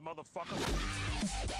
motherfucker.